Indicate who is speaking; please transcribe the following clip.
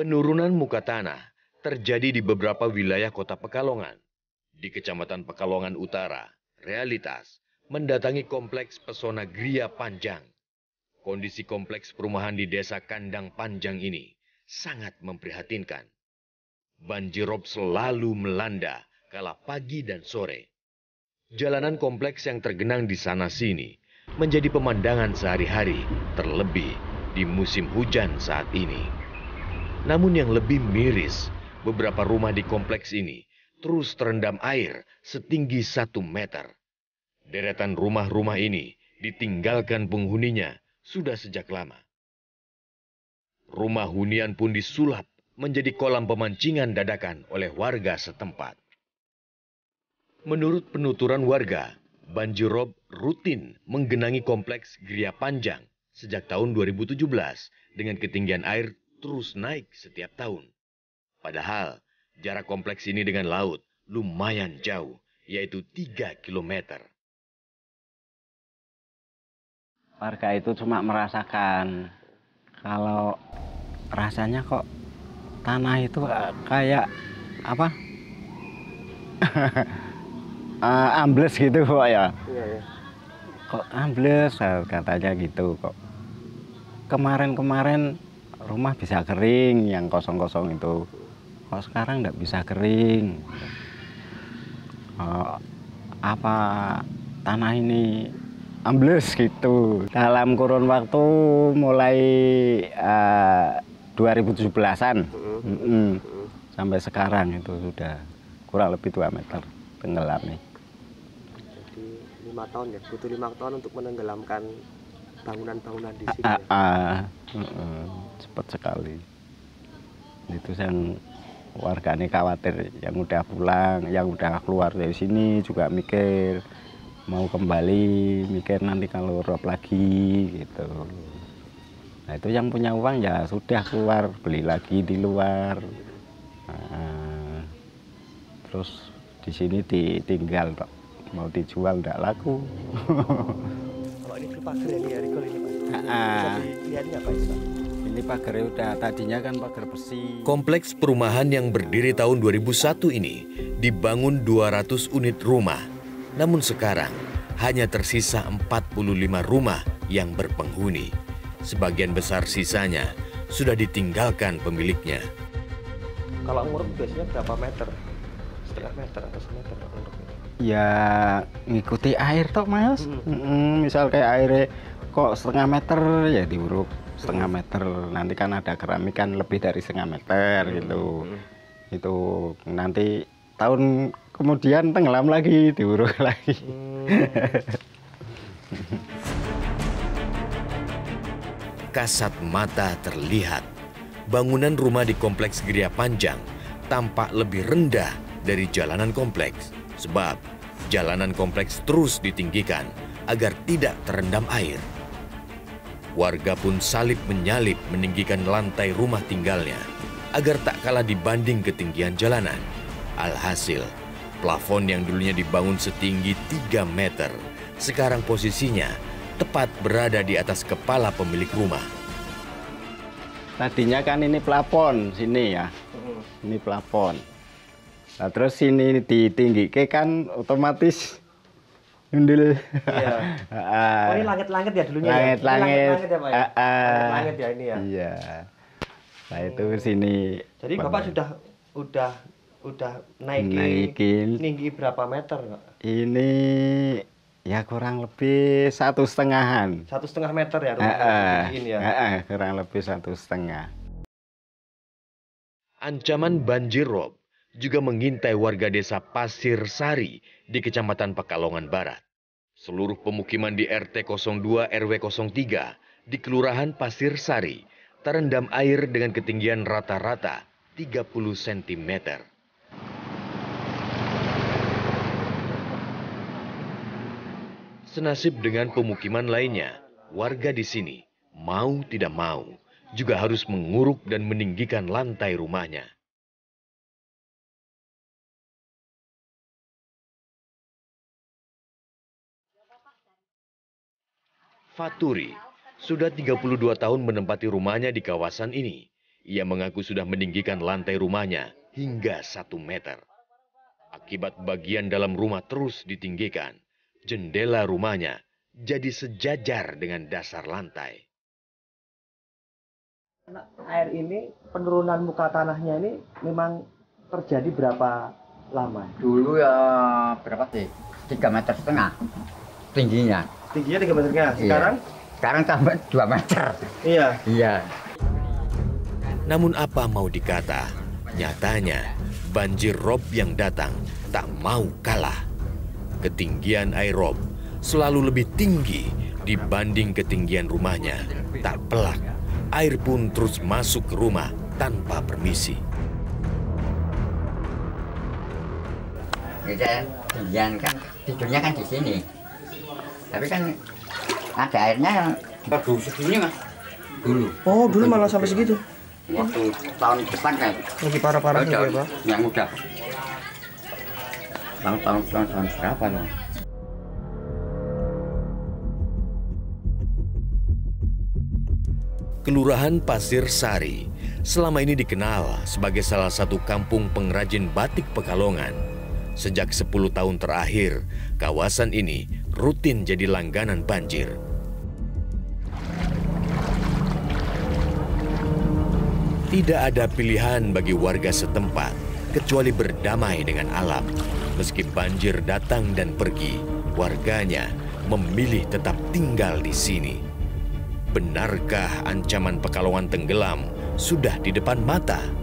Speaker 1: Penurunan muka tanah terjadi di beberapa wilayah kota Pekalongan. Di Kecamatan Pekalongan Utara, realitas mendatangi kompleks pesona Gria Panjang. Kondisi kompleks perumahan di desa Kandang Panjang ini sangat memprihatinkan. Banjirop selalu melanda kala pagi dan sore. Jalanan kompleks yang tergenang di sana sini menjadi pemandangan sehari-hari, terlebih di musim hujan saat ini. Namun yang lebih miris, beberapa rumah di kompleks ini terus terendam air setinggi satu meter. Deretan rumah-rumah ini ditinggalkan penghuninya sudah sejak lama. Rumah hunian pun disulap menjadi kolam pemancingan dadakan oleh warga setempat. Menurut penuturan warga, banjir rob rutin menggenangi kompleks Gria Panjang sejak tahun 2017 dengan ketinggian air terus naik setiap tahun. Padahal jarak kompleks ini dengan laut lumayan jauh, yaitu 3 km.
Speaker 2: Warga itu cuma merasakan kalau rasanya kok tanah itu kayak apa? uh, ambles gitu kok ya. Iya, iya. Kok ambles katanya gitu kok. Kemarin-kemarin rumah bisa kering yang kosong-kosong itu. Kok sekarang nggak bisa kering? Uh, apa tanah ini ambles gitu dalam kurun waktu mulai uh, 2017-an mm -hmm. sampai sekarang itu sudah kurang lebih 2 meter tenggelam nih
Speaker 3: lima tahun ya butuh lima tahun untuk menenggelamkan bangunan-bangunan di sini.
Speaker 2: Ah, ya? ah, uh, cepat sekali. Itu yang warga ini khawatir yang udah pulang, yang udah keluar dari sini juga mikir mau kembali, mikir nanti kalau rob lagi gitu. Nah itu yang punya uang ya sudah keluar beli lagi di luar. Nah, terus di sini ditinggal mau dijual tidak laku.
Speaker 3: Kalau ini pagar ini ya, Rikol ini Pak. Bisa dilihatnya apa ini Pak?
Speaker 2: Ini pagar udah tadinya kan pagar besi.
Speaker 1: Kompleks perumahan yang berdiri tahun 2001 ini dibangun 200 unit rumah. Namun sekarang hanya tersisa 45 rumah yang berpenghuni. Sebagian besar sisanya sudah ditinggalkan pemiliknya.
Speaker 3: Kalau umur biasanya berapa meter? Setengah meter atau semeter untuk
Speaker 2: ya ngikuti air toh mas hmm. Hmm, misal kayak airnya kok setengah meter ya diuruk setengah hmm. meter nanti kan ada keramik kan lebih dari setengah meter hmm. gitu hmm. itu nanti tahun kemudian tenggelam lagi diuruk lagi hmm.
Speaker 1: kasat mata terlihat bangunan rumah di kompleks Gria Panjang tampak lebih rendah dari jalanan kompleks sebab jalanan kompleks terus ditinggikan agar tidak terendam air. Warga pun salib menyalip meninggikan lantai rumah tinggalnya agar tak kalah dibanding ketinggian jalanan. Alhasil, plafon yang dulunya dibangun setinggi 3 meter, sekarang posisinya tepat berada di atas kepala pemilik rumah.
Speaker 2: Tadinya kan ini plafon sini ya, ini plafon. Nah, terus sini ditinggi ke kan otomatis nyundul. Iya.
Speaker 3: oh, ini langit-langit ya dulunya ya?
Speaker 2: Langit,
Speaker 3: langit ya, Pak ya? langit ya ini ya.
Speaker 2: Iya. Nah, itu hmm. sini.
Speaker 3: Jadi Bapak sudah udah udah naikin, naikin. tinggi berapa meter, Pak?
Speaker 2: Ini ya kurang lebih satu setengahan.
Speaker 3: Satu setengah meter ya rumah uh, ini ya?
Speaker 2: Uh, kurang lebih satu setengah.
Speaker 1: Ancaman banjir rob juga mengintai warga desa Pasir Sari di Kecamatan Pekalongan Barat. Seluruh pemukiman di RT 02 RW 03 di Kelurahan Pasir Sari terendam air dengan ketinggian rata-rata 30 cm. Senasib dengan pemukiman lainnya, warga di sini mau tidak mau juga harus menguruk dan meninggikan lantai rumahnya. Faturi sudah 32 tahun menempati rumahnya di kawasan ini Ia mengaku sudah meninggikan lantai rumahnya hingga satu meter. Akibat bagian dalam rumah terus ditinggikan, jendela rumahnya jadi sejajar dengan dasar lantai.
Speaker 3: Air ini penurunan muka tanahnya ini memang terjadi berapa lama?
Speaker 4: Dulu ya berapa sih? Tiga meter setengah tingginya.
Speaker 3: Tingginya 3 meter setengah.
Speaker 4: Iya.
Speaker 3: Sekarang?
Speaker 4: Sekarang tambah dua meter.
Speaker 3: Iya.
Speaker 4: Iya.
Speaker 1: Namun apa mau dikata, nyatanya banjir rob yang datang tak mau kalah. Ketinggian air rob selalu lebih tinggi dibanding ketinggian rumahnya. Tak pelak, air pun terus masuk ke rumah tanpa permisi.
Speaker 4: Kita tinggian kan tidurnya kan di sini. Tapi kan ada airnya yang baru segini mas. Dulu.
Speaker 3: Oh, dulu malah sampai segitu.
Speaker 4: Waktu tahun depan kan.
Speaker 3: Lagi parah-parah juga ya, Pak.
Speaker 4: Yang udah. Tahun tahun tahun, tahun berapa loh?
Speaker 1: Kelurahan Pasir Sari selama ini dikenal sebagai salah satu kampung pengrajin batik Pekalongan. Sejak 10 tahun terakhir, kawasan ini rutin jadi langganan banjir. Tidak ada pilihan bagi warga setempat kecuali berdamai dengan alam. Meski banjir datang dan pergi, warganya memilih tetap tinggal di sini. Benarkah ancaman Pekalongan tenggelam sudah di depan mata?